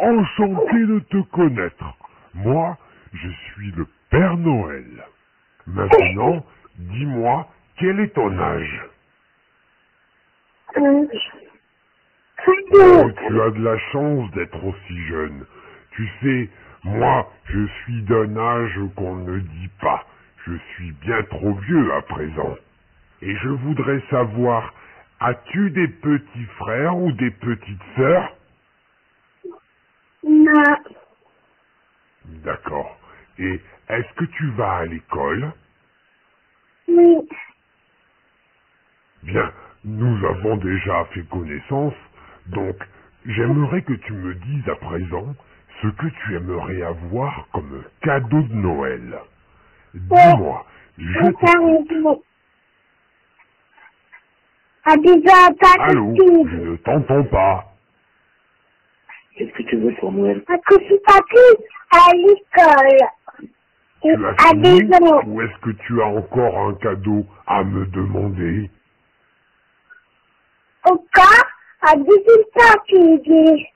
enchanté de te connaître. Moi, je suis le Père Noël. Maintenant, dis-moi, quel est ton âge Euh, Oh, tu as de la chance d'être aussi jeune. Tu sais, moi, je suis d'un âge qu'on ne dit pas. Je suis bien trop vieux à présent. Et je voudrais savoir, as-tu des petits frères ou des petites sœurs D'accord. Et est-ce que tu vas à l'école? Oui. Bien, nous avons déjà fait connaissance, donc j'aimerais que tu me dises à présent ce que tu aimerais avoir comme cadeau de Noël. Dis-moi, je t'écoute. à Allô, je ne t'entends pas. Qu'est-ce que tu veux pour Noël? Un coucou papy à l'école. Tu as fini ou est-ce que tu as encore un cadeau à me demander? Au cas, un bisou papy.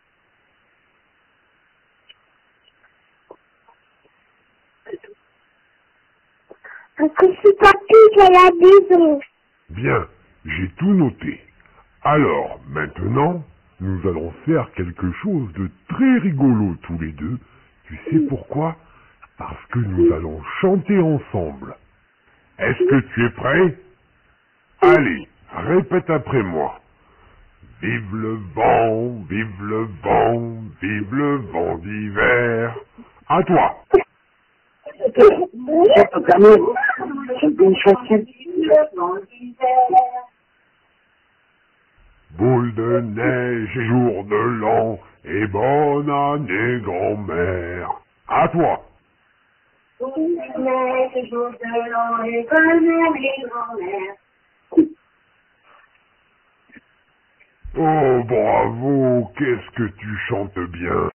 Un coucou papy à la bisou. Bien, j'ai tout noté. Alors, maintenant, nous allons faire quelque chose de très rigolo tous les deux. Tu sais pourquoi? Parce que nous allons chanter ensemble. Est-ce que tu es prêt? Allez, répète après moi. Vive le vent, vive le vent, vive le vent d'hiver. À toi. Chante au Père Noël. Chante une chanson. Boule de neige et jour de l'an, et bonne année grand-mère. À toi. Oh bravo, qu'est-ce que tu chantes bien.